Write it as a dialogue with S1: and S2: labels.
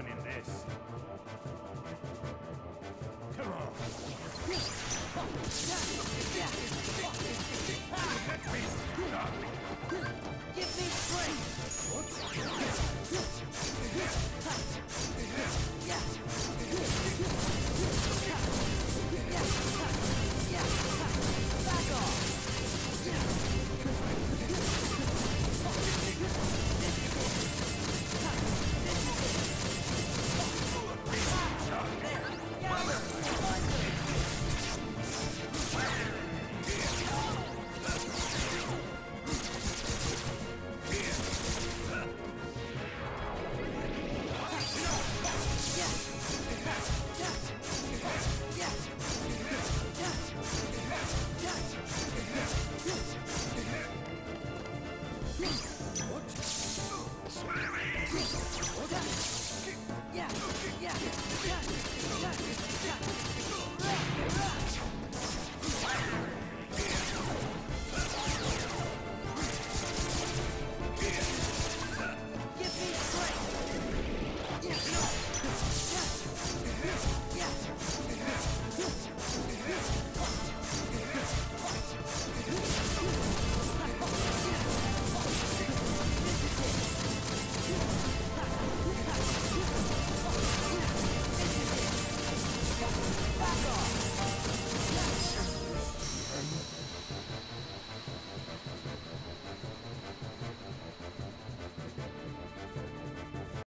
S1: fun in this. Come on. Whatever. Back off!